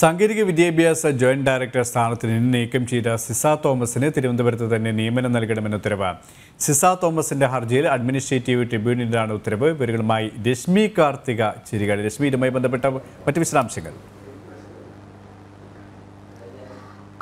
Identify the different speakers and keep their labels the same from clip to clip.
Speaker 1: സാങ്കേതിക വിദ്യാഭ്യാസ joint director സ്ഥാനത്ത് നിന്ന് നീക്കം ചെയ്ത സിസ തോമസിന് തിരുവനന്തപുരത്ത് തന്നെ നിയമനം നൽകണമെന്ന ഉത്തരവ്. സിസ തോമസിന്റെ ഹർജിയിൽ അഡ്മിനിസ്ട്രേറ്റീവ് ട്രിബ്യൂണലിലാണ് ഉത്തരവ്. ഇവരുമായി രശ്മി കാർത്തിക ചിരികാട്. രശ്മി ഇതുമായി ബന്ധപ്പെട്ട മറ്റ് വിശദാംശങ്ങൾ.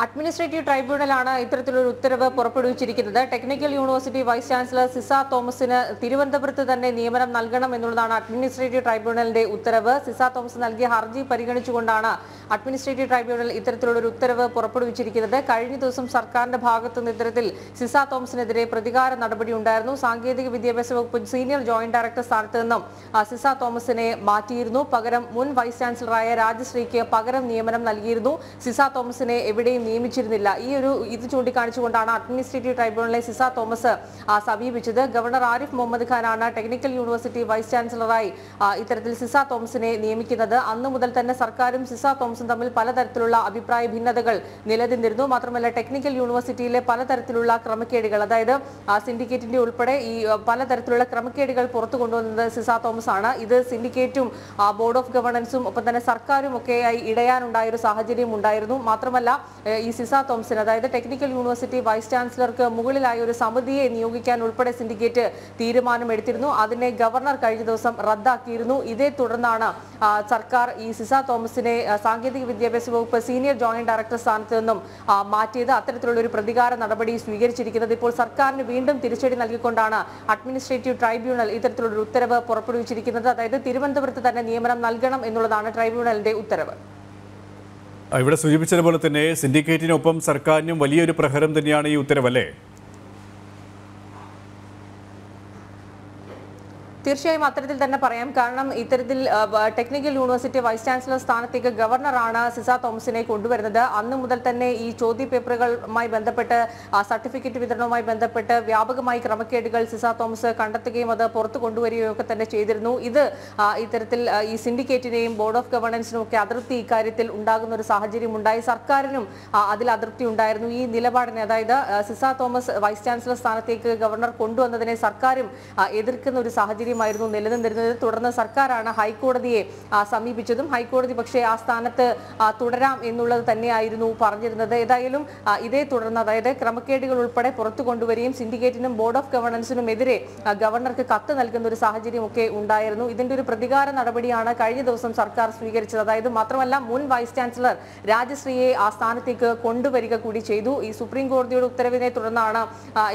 Speaker 2: അഡ്മിനിസ്ട്രേറ്റീവ് ട്രൈബ്യൂണലാണ് ഇത്തരത്തിലൊരു ഉത്തരവ് പുറപ്പെടുവിച്ചിരിക്കുന്നത്. Technical university vice chancellor Ciza തോമസിന് തിരുവനന്തപുരത്ത് തന്നെ നിയമനം നൽകണം എന്നുള്ളതാണ് അഡ്മിനിസ്ട്രേറ്റീവ് ട്രൈബ്യൂണലിന്റെ ഉത്തരവ്. സിസ തോമസ് നൽകിയ ഹർജി പരിഗണിച്ചുകൊണ്ടാണ് അഡ്മിനിസ്ട്രേറ്റീവ് ട്രൈബ്യൂണൽ ഇത്തരത്തിലുള്ളൊരു ഉത്തരവ് പുറപ്പെടുവിച്ചിരിക്കുന്നത്. കഴിഞ്ഞ ദിവസം സർക്കാരിന്റെ ഭാഗത്തു നിന്ന് ഇത്തരത്തിൽ സിസ തോമസിനെതിരെ പ്രതികാര നടപടി ഉണ്ടായിരുന്നു. സാങ്കേതിക വിദ്യാഭ്യാസ വകുപ്പ് സീനിയർ ജോയിന്റ് ഡയറക്ടർ സ്ഥാനത്ത് നിന്നും സിസ തോമസിനെ മാറ്റിയിരുന്നു. പകരം മുൻ വൈസ് ചാൻസലറായ രാജശ്രീക്ക് പകരം നിയമനം നൽകിയിരുന്നു. സിസ തോമസിനെ എവിടെയും നിയമിച്ചിരുന്നില്ല. ഈ ഒരു ഇത് ചൂണ്ടിക്കാണിച്ചുകൊണ്ടാണ് അഡ്മിനിസ്ട്രേറ്റീവ് ട്രൈബ്യൂണലിലെ സിസ തോമസ് സമീപിച്ചത്. ഗവർണർ ആരിഫ് മുഹമ്മദ് ഖാനാണ് ടെക്നിക്കൽ യൂണിവേഴ്സിറ്റി വൈസ് ചാൻസലറായി ഇത്തരത്തിൽ സിസ തോമസിനെ നിയമിക്കുന്നത്. അന്ന് മുതൽ തന്നെ സർക്കാരും സിസ തോമസും തമ്മിൽ പലതരത്തിലുള്ള അഭിപ്രായ ഭിന്നതകൾ നിലനിന്നിരുന്നു. മാത്രമല്ല ടെക്നിക്കൽ യൂണിവേഴ്സിറ്റിയിലെ പലതരത്തിലുള്ള ക്രമക്കേടുകൾ അതായത് സിൻഡിക്കേറ്റിന്റെ ഉൾപ്പെടെ ഈ പലതരത്തിലുള്ള ക്രമക്കേടുകൾ പുറത്തു കൊണ്ടുവന്നത് സിസ തോമസ് ആണ് ഇത് സിൻഡിക്കേറ്റും ബോർഡ് ഓഫ് ഗവർണൻസും ഒപ്പം തന്നെ സർക്കാരും ഒക്കെയായി ഇടയാനുണ്ടായ ഒരു സാഹചര്യം ഉണ്ടായിരുന്നു. മാത്രമല്ല ഈ സിസ തോമസിന് അതായത് ടെക്നിക്കൽ യൂണിവേഴ്സിറ്റി വൈസ് ചാൻസലർക്ക് മുകളിലായി ഒരു സമിതിയെ നിയോഗിക്കാൻ ഉൾപ്പെടെ സിൻഡിക്കേറ്റ് തീരുമാനമെടുത്തിരുന്നു. അതിനെ ഗവർണർ കഴിഞ്ഞ ദിവസം റദ്ദാക്കിയിരുന്നു. ഇതേ തുടർന്നാണ് സർക്കാർ ഈ സിസ തോമസിനെ സാങ്കേതിക വിദ്യാഭ്യാസ വകുപ്പ് സീനിയർ ജോയിന്റ് ഡയറക്ടർ സ്ഥാനത്ത് നിന്നും മാറ്റിയത്. അത്തരത്തിലുള്ള ഒരു പ്രതികാര നടപടി സ്വീകരിച്ചിരിക്കുന്നത് ഇപ്പോൾ സർക്കാരിന് വീണ്ടും തിരിച്ചടി നൽകിക്കൊണ്ടാണ് അഡ്മിനിസ്ട്രേറ്റീവ് ട്രൈബ്യൂണൽ ഇത്തരത്തിലുള്ള ഉത്തരവ് പുറപ്പെടുവിച്ചിരിക്കുന്നത്. അതായത് തിരുവനന്തപുരത്ത് തന്നെ നിയമനം നൽകണം എന്നുള്ളതാണ് ട്രൈബ്യൂണലിന്റെ ഉത്തരവ്.
Speaker 1: ഇവിടെ സൂചിപ്പിച്ചതുപോലെ തന്നെ സിൻഡിക്കേറ്റിനൊപ്പം സർക്കാരിനും വലിയൊരു പ്രഹരം തന്നെയാണ് ഈ ഉത്തരവല്ലേ?
Speaker 2: തീർച്ചയായും അത്തരത്തിൽ തന്നെ പറയാം. കാരണം ഇത്തരത്തിൽ ടെക്നിക്കൽ യൂണിവേഴ്സിറ്റി വൈസ് ചാൻസലർ സ്ഥാനത്തേക്ക് ഗവർണറാണ് സിസ തോമസിനെ കൊണ്ടുവരുന്നത്. അന്ന് മുതൽ തന്നെ ഈ ചോദ്യ പേപ്പറുകളുമായി ബന്ധപ്പെട്ട് സർട്ടിഫിക്കറ്റ് വിതരണവുമായി ബന്ധപ്പെട്ട് വ്യാപകമായി ക്രമക്കേടുകൾ സിസ തോമസ് കണ്ടെത്തുകയും അത് പുറത്തു കൊണ്ടുവരികയും ഒക്കെ തന്നെ ചെയ്തിരുന്നു. ഇത് ഇത്തരത്തിൽ ഈ സിൻഡിക്കേറ്റിനെയും ബോർഡ് ഓഫ് ഗവർണൻസിനും ഒക്കെ അതൃപ്തി ഇക്കാര്യത്തിൽ ഉണ്ടാകുന്ന ഒരു സാഹചര്യം ഉണ്ടായി സർക്കാരിനും അതിൽ അതൃപ്തി ഉണ്ടായിരുന്നു. ഈ നിലപാടിനെ അതായത് സിസ തോമസ് വൈസ് ചാൻസലർ സ്ഥാനത്തേക്ക് ഗവർണർ കൊണ്ടുവന്നതിനെ സർക്കാരും എതിർക്കുന്ന ഒരു സാഹചര്യമായിരുന്നു നിലനിന്നിരുന്നത്. തുടർന്ന് സർക്കാരാണ് ഹൈക്കോടതിയെ സമീപിച്ചതും. ഹൈക്കോടതി പക്ഷേ ആ സ്ഥാനത്ത് തുടരാം എന്നുള്ളത് തന്നെയായിരുന്നു പറഞ്ഞിരുന്നത്. ഏതായാലും ഇതേ തുടർന്ന് അതായത് ക്രമക്കേടുകൾ ഉൾപ്പെടെ പുറത്തു കൊണ്ടുവരികയും സിൻഡിക്കേറ്റിനും ബോർഡ് ഓഫ് ഗവർണൻസിനും എതിരെ ഗവർണർക്ക് കത്ത് നൽകുന്ന ഒരു സാഹചര്യമൊക്കെ ഉണ്ടായിരുന്നു. ഇതിന്റെ ഒരു പ്രതികാര നടപടിയാണ് കഴിഞ്ഞ ദിവസം സർക്കാർ സ്വീകരിച്ചത്. അതായത് മാത്രമല്ല മുൻ വൈസ് ചാൻസലർ രാജശ്രീയെ ആ സ്ഥാനത്തേക്ക് കൊണ്ടുവരിക കൂടി ചെയ്തു. ഈ സുപ്രീം കോടതിയുടെ ഉത്തരവിനെ തുടർന്നാണ്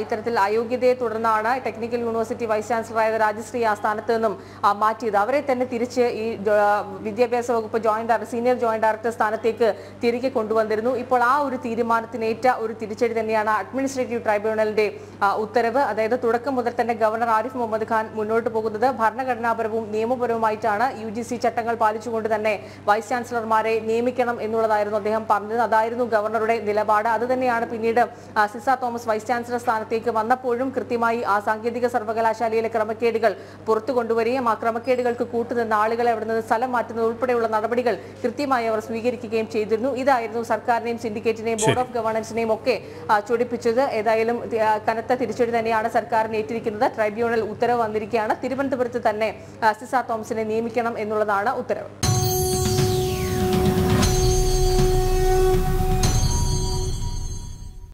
Speaker 2: ഇത്തരത്തിൽ അയോഗ്യതയെ തുടർന്നാണ് ടെക്നിക്കൽ യൂണിവേഴ്സിറ്റി വൈസ് ചാൻസലറായ രാജശ്രീ സ്ഥാനത്ത് നിന്നും ആ, മാറ്റിയത്. അവരെ തന്നെ തിരിച്ച് ഈ വിദ്യാഭ്യാസ വകുപ്പ് joint director senior joint director സ്ഥാനത്തേക്ക് തിരികെ കൊണ്ടുവന്നിരുന്നു. ഇപ്പോൾ ആ ഒരു തീരുമാനത്തിനേറ്റ ഒരു തിരിച്ചടി തന്നെയാണ് അഡ്മിനിസ്ട്രേറ്റീവ് ട്രൈബ്യൂണലിന്റെ ഉത്തരവ്. അതായത് തുടക്കം മുതൽ തന്നെ ഗവർണർ ആരിഫ് മുഹമ്മദ് ഖാൻ മുന്നോട്ട് പോകുന്നത് ഭരണഘടനാപരവും നിയമപരവുമായിട്ടാണ് യു ജി സി ചട്ടങ്ങൾ പാലിച്ചുകൊണ്ട് തന്നെ വൈസ് ചാൻസലർമാരെ നിയമിക്കണം എന്നുള്ളതായിരുന്നു അദ്ദേഹം പറഞ്ഞത്. അതായിരുന്നു ഗവർണറുടെ നിലപാട്. അത് തന്നെയാണ് പിന്നീട് ആ, സിസ തോമസ് വൈസ് ചാൻസലർ സ്ഥാനത്തേക്ക് വന്നപ്പോഴും കൃത്യമായി ആ സാങ്കേതിക സർവകലാശാലയിലെ ക്രമക്കേടുകൾ പുറത്തു കൊണ്ടുവരികയും ആ ക്രമക്കേടുകൾക്ക് കൂട്ടുനിന്ന ആളുകളെ അവിടെ നിന്ന് സ്ഥലം മാറ്റുന്നത് ഉൾപ്പെടെയുള്ള നടപടികൾ കൃത്യമായി അവർ സ്വീകരിക്കുകയും ചെയ്തിരുന്നു. ഇതായിരുന്നു സർക്കാരിനെയും സിൻഡിക്കേറ്റിനെയും ബോർഡ് ഓഫ് ഗവർണൻസിനെയും ഒക്കെ ചൊടിപ്പിച്ചത്. ഏതായാലും കനത്ത തിരിച്ചടി തന്നെയാണ് സർക്കാരിന് ഏറ്റിരിക്കുന്നത്. ട്രൈബ്യൂണൽ ഉത്തരവ് വന്നിരിക്കുകയാണ്. തിരുവനന്തപുരത്ത് തന്നെ സിസ തോമസിനെ നിയമിക്കണം എന്നുള്ളതാണ് ഉത്തരവ്.